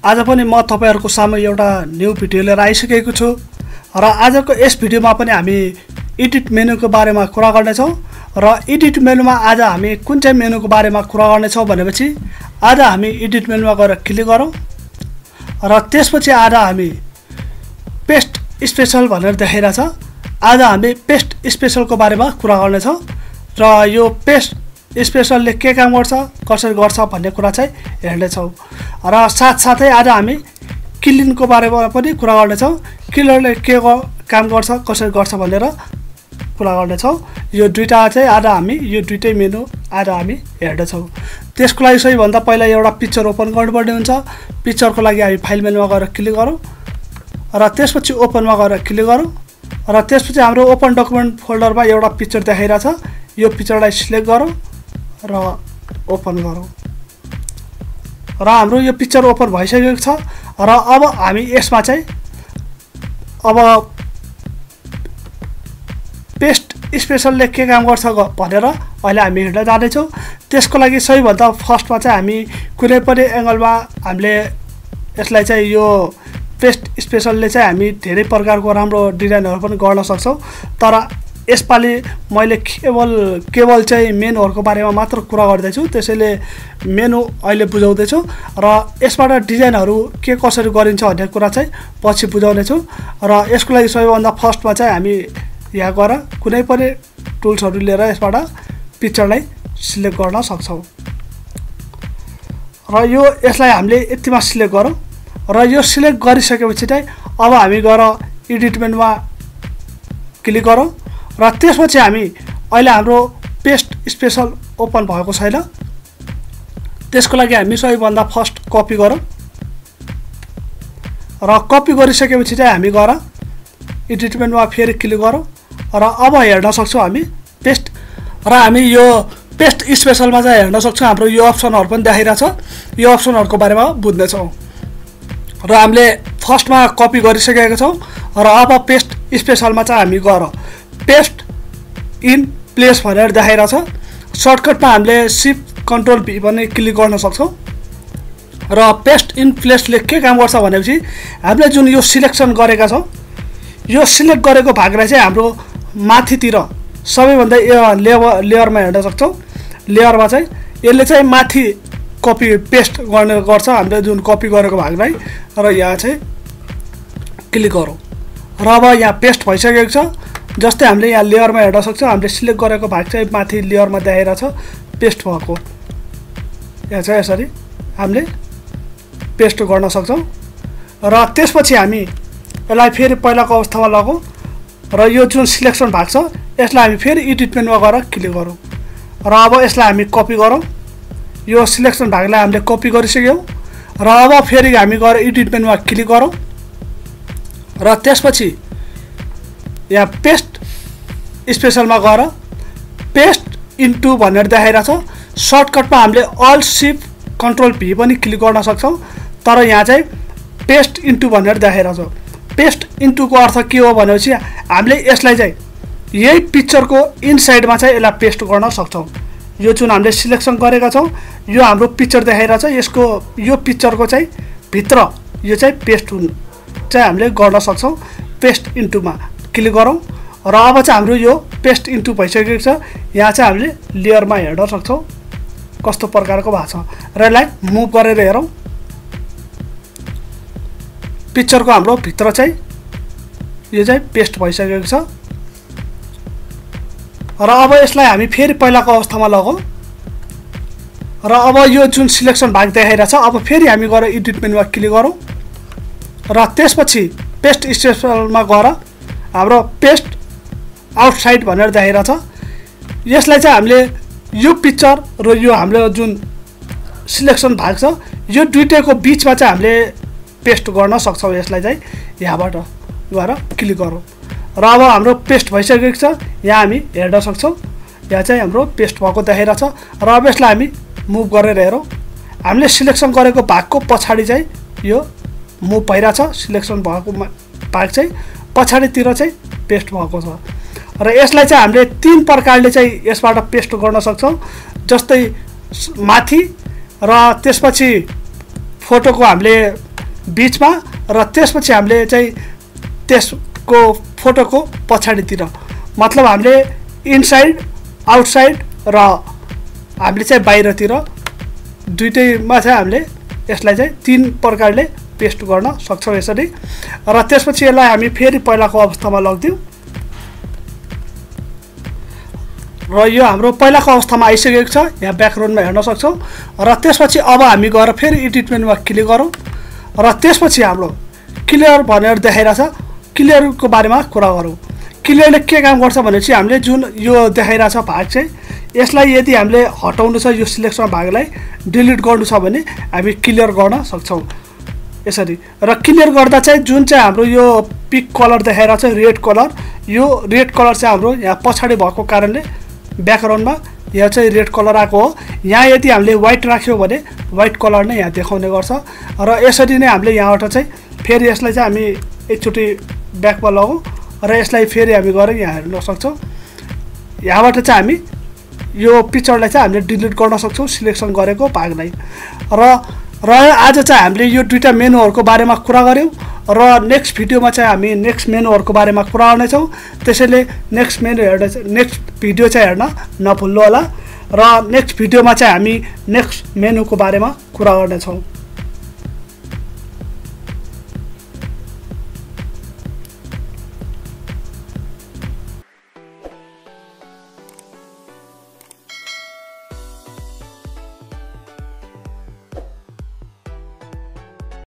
आज पनि म तपाईँहरूको सामु एउटा न्यू भिडियो लिएर आइसकेको छु। र आजको यस भिडियोमा पनि हामी एडिट मेनुको बारेमा कुरा गर्नेछौँ। र एडिट मेनुमा आज हामी कुन चाहिँ मेनुको बारेमा कुरा गर्नेछौँ भनेपछि आज हामी एडिट मेनुमा गएर क्लिक गरौँ। र त्यसपछि आज हामी पेस्ट स्पेसल भनेर देखाइरहेछ। आज हामी पेस्ट स्पेसलको बारेमा कुरा गर्नेछौँ। र यो पेस्ट स्पेसलले के काम गर्छ कसरी गर्छ भन्ने कुरा चाहिँ हेर्नेछौँ। र साथसाथै आज हामी किलिनको बारेमा पनि कुरा गर्नेछौँ। किलरले के काम गर्छ कसरी गर्छ भनेर कुरा गर्नेछौँ। यो दुइटा चाहिँ आज हामी यो दुइटै मेनु आज हामी हेर्नेछौँ। त्यसको लागि सबैभन्दा पहिला एउटा पिक्चर ओपन गर्नुपर्ने हुन्छ। पिक्चरको लागि हामी फाइल मेनुमा गएर क्लिक गरौँ। र त्यसपछि ओपनमा गएर क्लिक गरौँ। र त्यसपछि हाम्रो ओपन डकुमेन्ट फोल्डरमा एउटा पिक्चर देखाइरहेछ। यो पिक्चरलाई सिलेक्ट गरौँ र ओपन गरौँ। र हाम्रो यो पिक्चर ओपन भइसकेको छ र अब हामी यसमा चाहिँ अब पेस्ट स्पेसलले के काम गर्छ भनेर अहिले हामी हिँड्न जाँदैछौँ। त्यसको लागि सबैभन्दा फर्स्टमा चाहिँ हामी कुनै पनि एङ्गलमा हामीले यसलाई चाहिँ यो पेस्ट स्पेसलले चाहिँ हामी धेरै प्रकारको राम्रो डिजाइनहरू पनि गर्न सक्छौँ। तर यसपालि मैले केवल केवल चाहिँ मेनुहरूको बारेमा मात्र कुरा गर्दैछु। त्यसैले मेनु अहिले बुझाउँदैछु र यसबाट डिजाइनहरू के कसरी गरिन्छ भन्ने कुरा चाहिँ पछि बुझाउनेछु। र यसको लागि सबैभन्दा फर्स्टमा चाहिँ हामी यहाँ गएर कुनै पनि टुल्सहरू लिएर यसबाट पिक्चरलाई सिलेक्ट गर्न सक्छौँ। र यो यसलाई हामीले यतिमा सिलेक्ट गरौँ। र यो सिलेक्ट गरिसकेपछि चाहिँ अब हामी गएर एडिट मेनुमा क्लिक गरौँ। र त्यसपछि हामी अहिले हाम्रो पेस्ट स्पेसल ओपन भएको छैन। त्यसको लागि हामी सबैभन्दा फर्स्ट कपी गरौँ। र कपी गरिसकेपछि चाहिँ हामी गएर एडिट मेनुमा फेरि क्लिक गरौँ। र अब हेर्न सक्छौँ हामी पेस्ट र हामी यो पेस्ट स्पेसलमा चाहिँ हेर्न सक्छौँ हाम्रो यो अप्सनहरू पनि देखाइरहेछ। यो अप्सनहरूको बारेमा बुझ्नेछौँ। र हामीले फर्स्टमा कपी गरिसकेका छौँ। र अब पेस्ट स्पेसलमा चाहिँ हामी गएर पेस्ट इन प्लेस भनेर देखाइरहेछ सर्टकटमा हामीले सिप कन्ट्रोल भी पनि क्लिक गर्न सक्छौँ। र पेस्ट इन प्लेसले के काम गर्छ भनेपछि हामीले जुन यो सिलेक्सन गरेका छौँ यो सिलेक्ट गरेको भागलाई चाहिँ हाम्रो माथितिर सबैभन्दा लेयर लेयरमा हेर्न सक्छौँ। लेयरमा चाहिँ यसले चाहिँ माथि कपी पेस्ट गर्ने गर्छ हामीले जुन कपी गरेको भागलाई। र यहाँ चाहिँ क्लिक गरौँ। र अब यहाँ पेस्ट भइसकेको छ। जस्तै हामीले यहाँ लेयरमा हेर्न सक्छौँ हामीले सिलेक्ट गरेको भाग चाहिँ माथि लेयरमा देखाइरहेको छ पेस्ट भएको। यहाँ चाहिँ यसरी हामीले पेस्ट गर्न सक्छौँ। र त्यसपछि हामी यसलाई फेरि पहिलाको अवस्थामा लगौँ र यो जुन सिलेक्सन भाग छ यसलाई हामी फेरि एडिट मेनुमा गएर क्लिक गरौँ। र अब यसलाई हामी कपी गरौँ। यो सिलेक्सन भागलाई हामीले कपी गरिसक्यौँ। र अब फेरि हामी गएर एडिट मेनुमा क्लिक गरौँ। र त्यसपछि यहाँ पेस्ट स्पेसलमा गएर पेस्ट इन्टु भनेर देखाइरहेछ सर्टकटमा हामीले अल सिप कन्ट्रोल भी पनि क्लिक गर्न सक्छौँ। तर यहाँ चाहिँ पेस्ट इन्टु भनेर देखाइरहेछ पेस्ट इन्टुको अर्थ के हो भनेपछि हामीले यसलाई चाहिँ यही पिक्चरको इनसाइडमा चाहिँ यसलाई पेस्ट गर्न सक्छौँ। यो जुन हामीले सिलेक्सन गरेका छौँ यो हाम्रो पिक्चर देखाइरहेछ यसको यो पिक्चरको चाहिँ भित्र यो चाहिँ पेस्ट हुनु चाहिँ हामीले गर्न सक्छौँ। पेस्ट इन्टुमा क्लिक गरौँ र अब चाहिँ हाम्रो यो पेस्ट इन्टु भइसकेको छ। यहाँ चाहिँ हामीले लेयरमा हेर्न सक्छौँ कस्तो प्रकारको भएको छ। र यसलाई मुभ गरेर हेरौँ। पिक्चरको हाम्रो भित्र चाहिँ यो चाहिँ पेस्ट भइसकेको छ। र अब यसलाई हामी फेरि पहिलाको अवस्थामा लगौँ। र अब यो जुन सिलेक्सन भाग देखाइरहेछ अब फेरि हामी गएर एडिट मेनुमा क्लिक गरौँ। र त्यसपछि पेस्ट स्टेसनमा गएर हाम्रो पेस्ट आउटसाइड भनेर देखाइरहेछ। यसलाई चाहिँ हामीले यो पिक्चर र यो हाम्रो जुन सिलेक्सन भाग छ यो दुइटैको बिचमा चाहिँ हामीले पेस्ट गर्न सक्छौँ। यसलाई चाहिँ यहाँबाट गएर क्लिक गरौँ। र अब हाम्रो पेस्ट भइसकेको छ यहाँ हामी हेर्न सक्छौँ। यहाँ चाहिँ हाम्रो पेस्ट भएको देखाइरहेछ। र अब यसलाई हामी मुभ गरेर हेरौँ। हामीले सिलेक्सन गरेको भागको पछाडि चाहिँ यो मुभ भइरहेछ। सिलेक्सन भएको भाग चाहिँ पछाडितिर चाहिँ पेस्ट भएको छ। र यसलाई चाहिँ हामीले तिन प्रकारले चाहिँ यसबाट पेस्ट गर्न सक्छौँ। जस्तै माथि र त्यसपछि फोटोको हामीले बिचमा र त्यसपछि हामीले चाहिँ त्यसको फोटोको पछाडितिर। मतलब हामीले इनसाइड आउटसाइड र हामीले चाहिँ बाहिरतिर दुइटैमा चाहिँ हामीले यसलाई चाहिँ तिन प्रकारले पेस्ट गर्न सक्छौँ यसरी। र त्यसपछि यसलाई हामी फेरि पहिलाको अवस्थामा लगिदिउँ। र यो हाम्रो पहिलाको अवस्थामा आइसकेको छ यहाँ ब्याकग्राउन्डमा हेर्न सक्छौँ। र त्यसपछि अब हामी गएर फेरि एडिट मेनुमा क्लिक गरौँ। र त्यसपछि हाम्रो क्लियर भनेर देखाइरहेछ क्लियरको बारेमा कुरा गरौँ। क्लियरले के काम गर्छ भनेपछि हामीले जुन यो देखाइरहेछ भाग चाहिँ यसलाई यदि हामीले हटाउनु छ यो सिलेक्सन भागलाई डिलिट गर्नु छ भने हामी क्लियर गर्न सक्छौँ। यसरी। र क्लियर गर्दा चाहिँ जुन चाहिँ हाम्रो यो पिक कलर देखाएर चाहिँ रेड कलर यो रेड कलर चाहिँ हाम्रो यहाँ पछाडि भएको कारणले ब्याकग्राउन्डमा यहाँ चाहिँ रेड कलर आएको हो। यहाँ यदि हामीले वाइट राख्यौँ भने वाइट कलर नै यहाँ देखाउने गर्छ। र यसरी नै हामीले यहाँबाट चाहिँ फेरि यसलाई चाहिँ हामी एकचोटि ब्याकमा लगाउँ र यसलाई फेरि हामी गएर यहाँ हेर्न सक्छौँ। यहाँबाट चाहिँ हामी यो पिक्चरलाई चाहिँ हामीले डिलिट गर्न सक्छौँ सिलेक्सन गरेको भागलाई र र आज चाहिँ हामीले यो दुइटा मेनुहरूको बारेमा कुरा गऱ्यौँ र नेक्स्ट भिडियोमा चाहिँ हामी नेक्स्ट मेनुहरूको बारेमा कुरा गर्नेछौँ। त्यसैले नेक्स्ट मेनु हेर्न नेक्स्ट भिडियो चाहिँ हेर्न नभुल्नु होला र नेक्स्ट भिडियोमा चाहिँ हामी नेक्स्ट मेनुको बारेमा कुरा गर्नेछौँ।